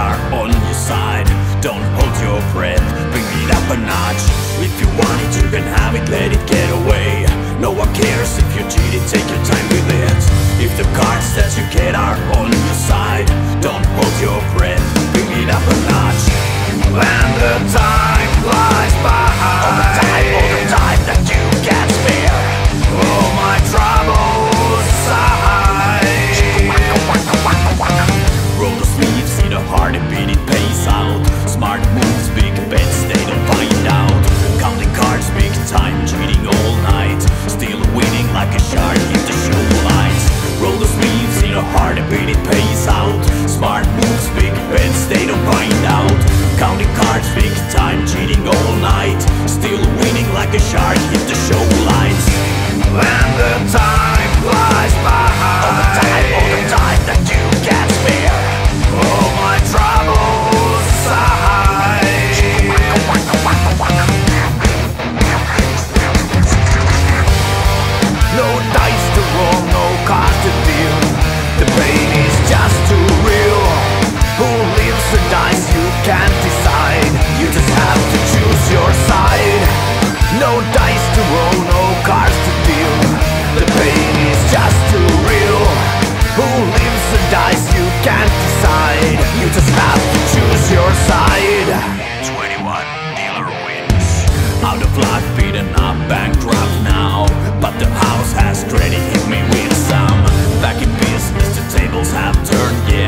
are on your side. Don't hold your breath, bring it up a notch. If you want it, you can have it, let it get away. No one cares if you cheated, take your time with it. If the cards that you get are on your side Don't hold your breath. can't decide. You just have to choose your side. 21 dealer wins. Out of luck, beaten up, bankrupt now. But the house has already hit me with some. Back in business, the tables have turned, yeah.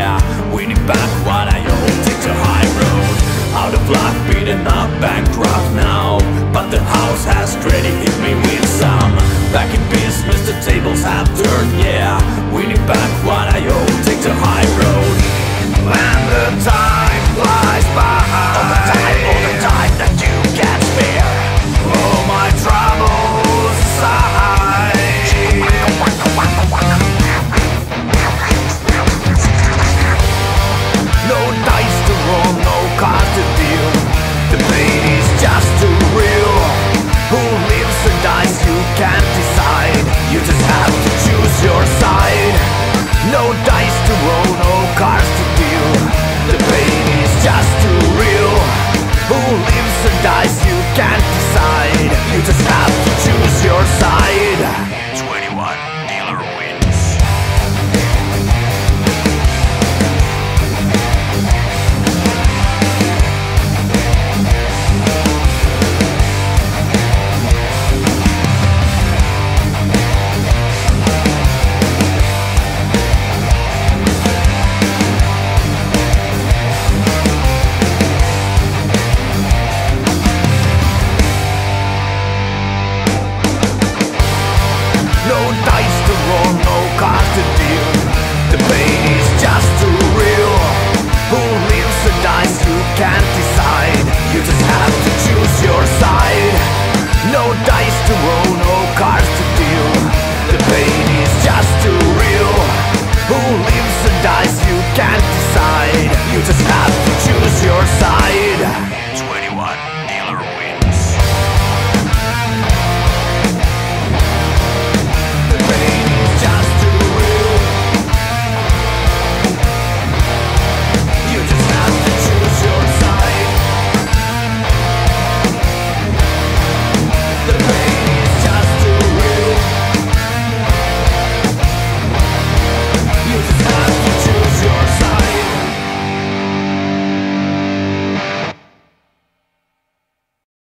dice, you can't decide. You just have to choose your side. the road